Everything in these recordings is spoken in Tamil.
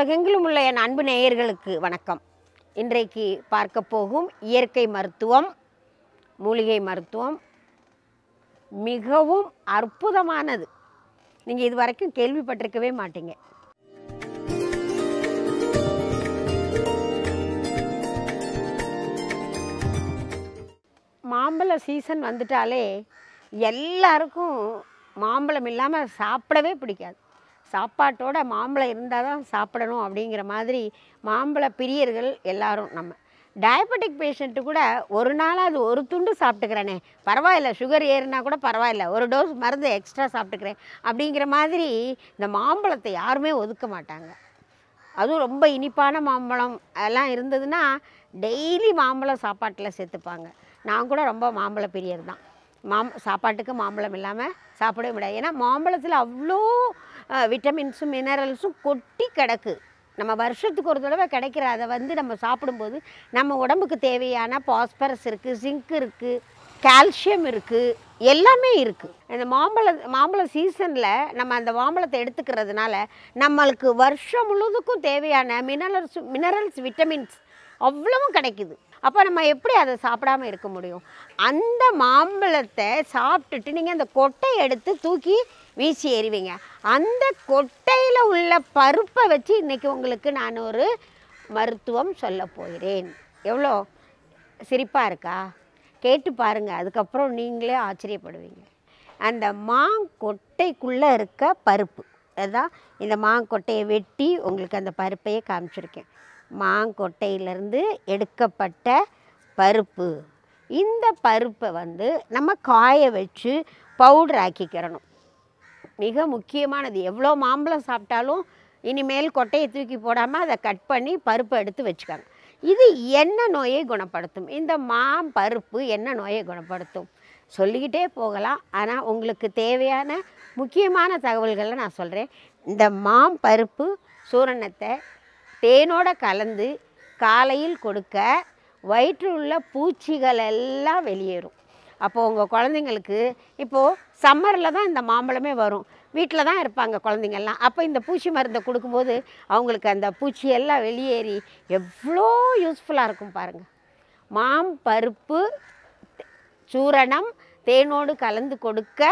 உலகெங்கிலும் உள்ள என் அன்பு நேயர்களுக்கு வணக்கம். இன்றைக்கு பார்க்க போகும் இயற்கை மருத்துவம் மூலிகை மருத்துவம் மிகவும் அற்புதமானது. நீங்கள் இது வரைக்கும் கேள்விப்பட்டிருக்கவே மாட்டீங்க. மாம்பழ சீசன் வந்துட்டாலே எல்லாருக்கும் மாம்பழம் இல்லாமல் சாப்பிடவே பிடிக்காது. சாப்பாட்டோட மாம்பழம் இருந்தால் தான் சாப்பிடணும் அப்படிங்கிற மாதிரி மாம்பழ பிரியர்கள் எல்லாரும் நம்ம. டயபெட்டிக் பேஷண்ட்டு கூட ஒரு நாளாவது ஒரு துண்டு சாப்பிட்டுக்கிறேனே. பரவாயில்ல சுகர் ஏறுனா கூட பரவாயில்ல. ஒரு டோஸ் மருந்து எக்ஸ்ட்ரா சாப்பிட்டுக்கிறேன் அப்படிங்கிற மாதிரி இந்த மாம்பழத்தை யாருமே ஒதுக்க மாட்டாங்க. அதுவும் ரொம்ப இனிப்பான மாம்பழம் எல்லாம் இருந்ததுன்னா டெய்லி மாம்பழம் சாப்பாட்டில் சேர்த்துப்பாங்க. நான் கூட ரொம்ப மாம்பழ பிரியர் தான். மாம் சாப்பாட்டுக்கு மாம்பழம் இல்லாமல் சாப்பிடவே முடியாது. ஏன்னா மாம்பழத்தில் அவ்வளோ விட்டமின்ஸும் மினரல்ஸும் கொட்டி கிடக்கு. நம்ம வருஷத்துக்கு ஒரு தடவை கிடைக்கிற அதை வந்து நம்ம சாப்பிடும்போது நம்ம உடம்புக்கு தேவையான பாஸ்பரஸ் இருக்குது ஜிங்க் இருக்குது கால்சியம் இருக்குது எல்லாமே இருக்குது இந்த மாம்பழ மாம்பழ சீசனில் நம்ம அந்த மாம்பழத்தை எடுத்துக்கிறதுனால நம்மளுக்கு வருஷம் முழுவதுக்கும் தேவையான மினரல்ஸ் மினரல்ஸ் விட்டமின்ஸ் அவ்வளவும் கிடைக்குது. அப்போ நம்ம எப்படி அதை சாப்பிடாம இருக்க முடியும்? அந்த மாம்பழத்தை சாப்பிட்டுட்டு நீங்கள் அந்த கொட்டையை எடுத்து தூக்கி வீசி எறிவீங்க. அந்த கொட்டையில் உள்ள பருப்பை வச்சு இன்றைக்கி உங்களுக்கு நான் ஒரு மருத்துவம் சொல்ல போகிறேன். எவ்வளோ சிரிப்பாக இருக்கா? கேட்டு பாருங்கள் அதுக்கப்புறம் நீங்களே ஆச்சரியப்படுவீங்க. அந்த மாங்கொட்டைக்குள்ளே இருக்க பருப்பு அதுதான் இந்த மாங்கொட்டையை வெட்டி உங்களுக்கு அந்த பருப்பையே காமிச்சிருக்கேன். மாங்கொட்டையிலேருந்து எடுக்கப்பட்ட பருப்பு. இந்த பருப்பை வந்து நம்ம காய வச்சு பவுடர் ஆக்கிக்கிறணும் மிக முக்கியமானது. எவ்வளோ மாம்பழம் சாப்பிட்டாலும் இனிமேல் கொட்டையை தூக்கி போடாமல் அதை கட் பண்ணி பருப்பை எடுத்து வச்சுக்காங்க. இது என்ன நோயை குணப்படுத்தும். இந்த மாம்பருப்பு என்ன நோயை குணப்படுத்தும். சொல்லிக்கிட்டே போகலாம். ஆனால் உங்களுக்கு தேவையான முக்கியமான தகவல்களை நான் சொல்கிறேன் இந்த மாம்பருப்பு சூரணத்தை தேனோட கலந்து காலையில் கொடுக்க வயிற்றில் உள்ள பூச்சிகள் எல்லாம் வெளியேறும். அப்போது உங்கள் குழந்தைங்களுக்கு இப்போது சம்மரில் தான் இந்த மாம்பழமே வரும். வீட்டில் தான் இருப்பாங்க குழந்தைங்கள்லாம். அப்போ இந்த பூச்சி மருந்தை கொடுக்கும்போது அவங்களுக்கு அந்த பூச்சியெல்லாம் வெளியேறி எவ்வளோ யூஸ்ஃபுல்லாக இருக்கும் பாருங்கள் மாம்பருப்பு சூரணம் தேனோடு கலந்து கொடுக்க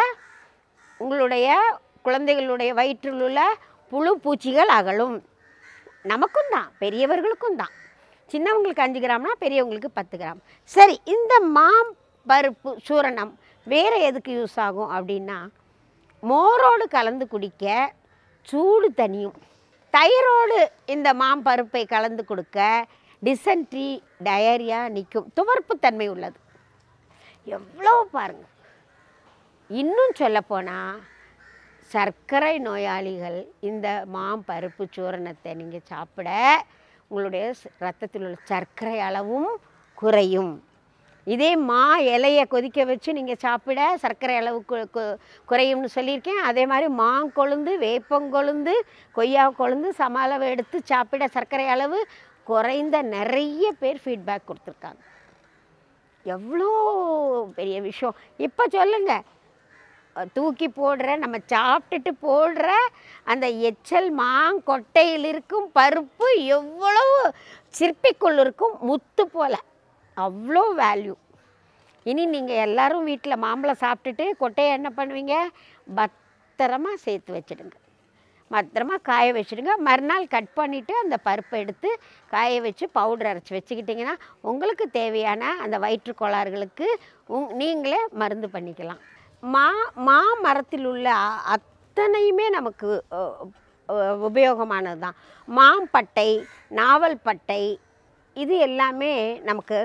உங்களுடைய குழந்தைகளுடைய வயிற்றில் உள்ள புழு பூச்சிகள் அகலும். நமக்கும் தான் பெரியவர்களுக்கும் தான். சின்னவங்களுக்கு அஞ்சு கிராம்னா பெரியவங்களுக்கு பத்து கிராம். சரி இந்த மாம் பருப்பு சூரணம். வேறு எதுக்கு யூஸ் ஆகும் அப்படின்னா மோரோடு கலந்து குடிக்க சூடு தனியும். தயிரோடு இந்த மாம்பருப்பை கலந்து கொடுக்க டிசென்ட்ரி டயரியா நிற்கும் துவர்ப்புத்தன்மை உள்ளது. எவ்வளோ பாருங்கள் இன்னும் சொல்லப்போனால் சர்க்கரை நோயாளிகள் இந்த மாம்பருப்பு சூரணத்தை நீங்கள் சாப்பிட உங்களுடைய ரத்தத்தில் உள்ள சர்க்கரை அளவும் குறையும். இதே மா இலையை கொதிக்க வச்சு நீங்கள் சாப்பிட சர்க்கரை அளவு குறையும்னு சொல்லியிருக்கேன். அதே மாதிரி மாங்கொழுந்து வேப்பங்கொழுந்து கொய்யா கொழுந்து சம அளவு எடுத்து சாப்பிட சர்க்கரை அளவு குறைந்த நிறைய பேர் ஃபீட்பேக் கொடுத்துருக்காங்க. எவ்வளோ பெரிய விஷயம். இப்போ சொல்லுங்கள் தூக்கி போடுற நம்ம சாப்பிட்டுட்டு போடுற அந்த எச்சல் மாங்கொட்டையில் இருக்கும் பருப்பு எவ்வளவு சிற்பிக்குள் இருக்கும் முத்து போல். அவ்வளோ வேல்யூ இனி நீங்கள் எல்லாரும் வீட்டில் மாம்பழம் சாப்பிட்டுட்டு கொட்டையை என்ன பண்ணுவீங்க? பத்திரமா சேர்த்து வச்சிடுங்க. பத்திரமா காய வச்சுடுங்க. மறுநாள் கட் பண்ணிவிட்டு அந்த பருப்பை எடுத்து காய வச்சு பவுடர் அரைச்சி வச்சுக்கிட்டிங்கன்னா உங்களுக்கு தேவையான அந்த வயிற்று கோளாறுகளுக்கு நீங்களே மருந்து பண்ணிக்கலாம். மா மா மரத்தில் உள்ள அத்தனையுமே நமக்கு உபயோகமானது தான் மாம்பட்டை நாவல் பட்டை இது எல்லாமே நமக்கு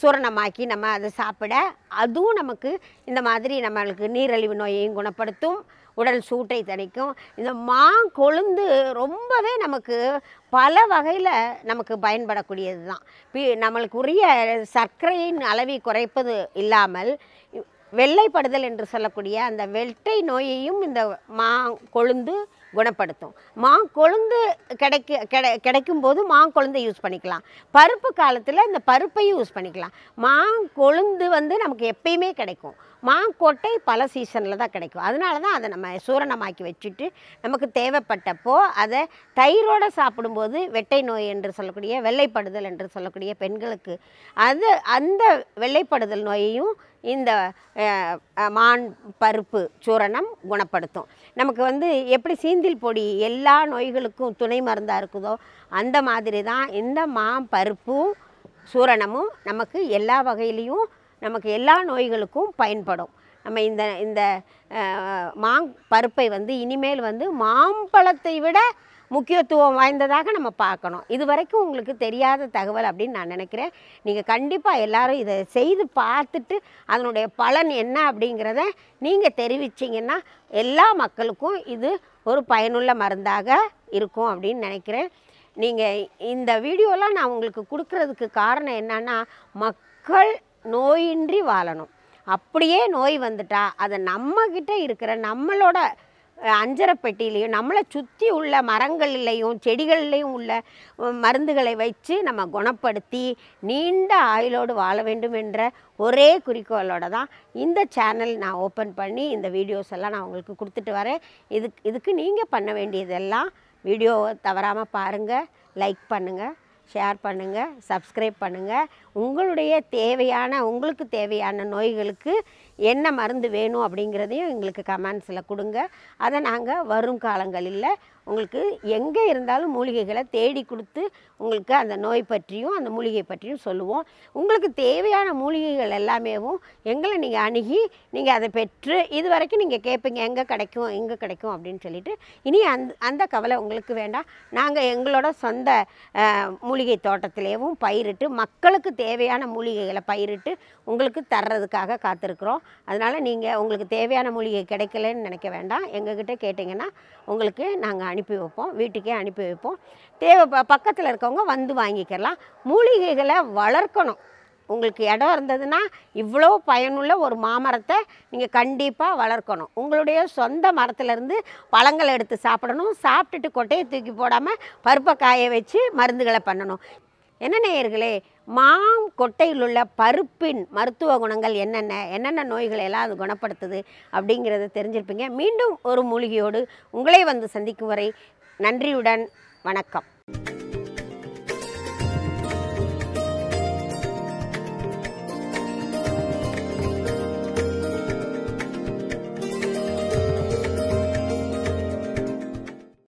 சூரணமாக்கி நம்ம அதை சாப்பிட அதுவும் நமக்கு இந்த மாதிரி நம்மளுக்கு நீரழிவு நோயையும் குணப்படுத்தும் உடல் சூட்டை தணிக்கும். இந்த மாங்கொழுந்து ரொம்பவே நமக்கு பல வகையில் நமக்கு பயன்படக்கூடியது தான். பி நம்மளுக்கு உரிய சர்க்கரையின் அளவை குறைப்பது இல்லாமல் வெள்ளைப்படுதல் என்று சொல்லக்கூடிய அந்த வெட்டை நோயையும் இந்த மா கொழுந்து குணப்படுத்தும். மா கொழுந்து கிடைக்க கிடை கிடைக்கும் போது மா கொழுந்தை யூஸ் பண்ணிக்கலாம். பருப்பு காலத்தில் இந்த பருப்பையும் யூஸ் பண்ணிக்கலாம். மா கொழுந்து வந்து நமக்கு எப்பயுமே கிடைக்கும். மாங்கொட்டை பல சீசனில் தான் கிடைக்கும். அதனால தான் அதை நம்ம சூரணமாக்கி வச்சுட்டு நமக்கு தேவைப்பட்டப்போ அதை தயிரோடு சாப்பிடும்போது வெட்டை நோய் என்று சொல்லக்கூடிய வெள்ளைப்படுதல் என்று சொல்லக்கூடிய பெண்களுக்கு அது அந்த வெள்ளைப்படுதல் நோயையும் இந்த மான் பருப்பு சூரணம் குணப்படுத்தும். நமக்கு வந்து எப்படி சீந்தில் பொடி எல்லா நோய்களுக்கும் துணை மருந்தாக இருக்குதோ அந்த மாதிரி தான் இந்த மாம்பருப்பும் சூரணமும் நமக்கு எல்லா வகையிலையும் நமக்கு எல்லா நோய்களுக்கும் பயன்படும். நம்ம இந்த இந்த மாங் பருப்பை வந்து இனிமேல் வந்து மாம்பழத்தை விட முக்கியத்துவம் வாய்ந்ததாக நம்ம பார்க்கணும். இது வரைக்கும் உங்களுக்கு தெரியாத தகவல் அப்படின்னு நான் நினைக்கிறேன். நீங்கள் கண்டிப்பாக எல்லாரும் இதை செய்து பார்த்துட்டு அதனுடைய பலன் என்ன அப்படிங்கிறத நீங்கள் தெரிவிச்சிங்கன்னா எல்லா மக்களுக்கும் இது ஒரு பயனுள்ள மருந்தாக இருக்கும் அப்படின்னு நினைக்கிறேன். நீங்கள் இந்த வீடியோலாம் நான் உங்களுக்கு கொடுக்கறதுக்கு காரணம் என்னென்னா மக்கள் நோயின்றி வாழணும். அப்படியே நோய் வந்துட்டா அதை நம்மக்கிட்ட இருக்கிற நம்மளோட அஞ்சரை பெட்டியிலையும் நம்மளை சுற்றி உள்ள மரங்கள்லையும் செடிகள்லேயும் உள்ள மருந்துகளை வச்சு நம்ம குணப்படுத்தி நீண்ட ஆயுளோடு வாழ வேண்டும் என்ற ஒரே குறிக்கோளோட தான் இந்த சேனல் நான் ஓப்பன் பண்ணி இந்த வீடியோஸ் எல்லாம் நான் உங்களுக்கு கொடுத்துட்டு வரேன். இதுக்கு இதுக்கு நீங்கள் பண்ண வேண்டியதெல்லாம் வீடியோவை தவறாமல் பாருங்கள் லைக் பண்ணுங்கள் ஷேர் பண்ணுங்கள் சப்ஸ்கிரைப் பண்ணுங்கள் உங்களுடைய தேவையான உங்களுக்கு தேவையான நோய்களுக்கு என்ன மருந்து வேணும் அப்படிங்கிறதையும் எங்களுக்கு கமெண்ட்ஸில் கொடுங்க. அதை நாங்கள் வரும் காலங்களில் உங்களுக்கு எங்கே இருந்தாலும் மூலிகைகளை தேடி கொடுத்து உங்களுக்கு அந்த நோய் பற்றியும் அந்த மூலிகை பற்றியும் சொல்லுவோம். உங்களுக்கு தேவையான மூலிகைகள் எல்லாமேவும் எங்களை நீங்கள் அணுகி நீங்கள் அதை பெற்று இது வரைக்கும் நீங்கள் கேட்பீங்க எங்கே கிடைக்கும் எங்கே கிடைக்கும் அப்படின்னு சொல்லிட்டு. இனி அந்த அந்த கவலை உங்களுக்கு வேண்டாம். நாங்கள் எங்களோட சொந்த மூலிகை தோட்டத்திலேயும் பயிரிட்டு மக்களுக்கு தேவையான மூலிகைகளை பயிரிட்டு உங்களுக்கு தர்றதுக்காக காத்திருக்கிறோம். அதனால் நீங்கள் உங்களுக்கு தேவையான மூலிகை கிடைக்கலன்னு நினைக்க வேண்டாம். எங்ககிட்ட கேட்டிங்கன்னா உங்களுக்கு நாங்கள் அனுப்பி வைப்போம் வீட்டுக்கே அனுப்பி வைப்போம். தேவை ப- பக்கத்தில் இருக்கவங்க வந்து வாங்கிக்கலாம். மூலிகைகளை வளர்க்கணும். உங்களுக்கு இடம் இருந்ததுன்னா இவ்வளோ பயனுள்ள ஒரு மாமரத்தை நீங்கள் கண்டிப்பாக வளர்க்கணும். உங்களுடைய சொந்த மரத்துலேருந்து பழங்களை எடுத்து சாப்பிடணும். சாப்பிட்டுட்டு கொட்டையை தூக்கி போடாமல் பருப்பை காய வச்சு மருந்துகளை பண்ணணும். என்ன நேயர்களே மாம் கொட்டையில் உள்ள பருப்பின் மருத்துவ குணங்கள் என்னென்ன? என்னென்ன நோய்களை எல்லாம் அது குணப்படுத்துது அப்படிங்கிறத தெரிஞ்சிருப்பீங்க. மீண்டும் ஒரு மூலிகையோடு உங்களை வந்து சந்திக்கும் வரை நன்றியுடன் வணக்கம்.